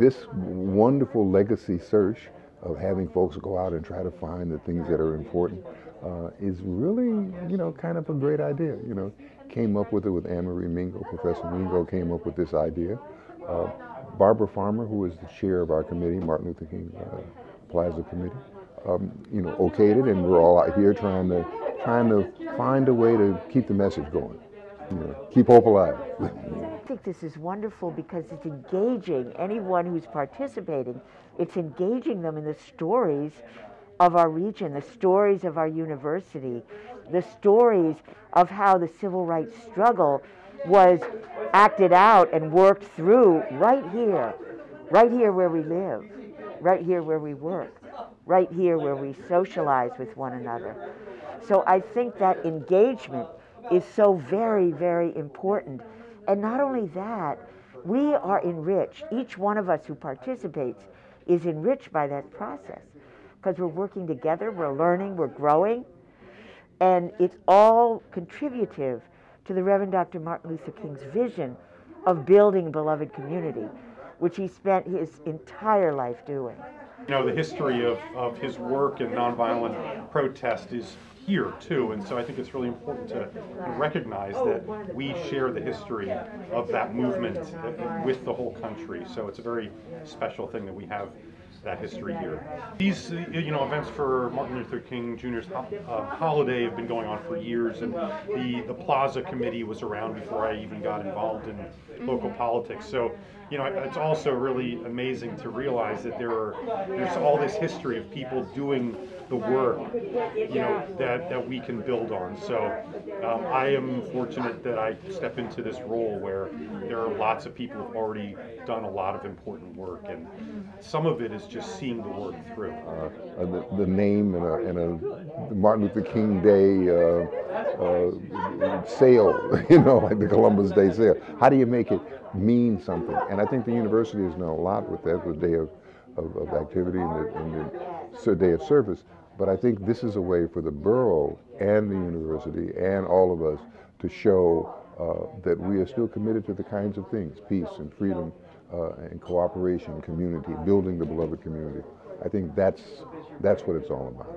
this wonderful legacy search of having folks go out and try to find the things that are important uh, is really, you know, kind of a great idea. You know, came up with it with Anne-Marie Mingo. Professor Mingo came up with this idea. Uh, Barbara Farmer, who is the chair of our committee, Martin Luther King uh, Plaza Committee, um, you know, okayed it, and we're all out here trying to trying to find a way to keep the message going. Keep hope alive. I think this is wonderful because it's engaging anyone who's participating. It's engaging them in the stories of our region, the stories of our university, the stories of how the civil rights struggle was acted out and worked through right here, right here where we live, right here where we work, right here where we socialize with one another. So I think that engagement is so very, very important. And not only that, we are enriched. Each one of us who participates is enriched by that process because we're working together, we're learning, we're growing, and it's all contributive to the Reverend Dr. Martin Luther King's vision of building a beloved community, which he spent his entire life doing. Know, the history of, of his work and nonviolent protest is here too, and so I think it's really important to recognize that we share the history of that movement with the whole country. So it's a very special thing that we have that history here. These, you know, events for Martin Luther King Jr.'s uh, holiday have been going on for years, and the the Plaza Committee was around before I even got involved in local politics. So, you know, it's also really amazing to realize that there are there's all this history of people doing the work, you know, that, that we can build on. So um, I am fortunate that I step into this role where there are lots of people who've already done a lot of important work, and some of it is just seeing the work through. Uh, the, the, name and a, a Martin Luther King Day uh, uh, sale, you know, like the Columbus Day sale. How do you make it mean something? And I think the university has done a lot with that, with day of, of, of activity and the, and the day of service. But I think this is a way for the borough and the university and all of us to show uh, that we are still committed to the kinds of things, peace and freedom uh, and cooperation, community, building the beloved community. I think that's, that's what it's all about.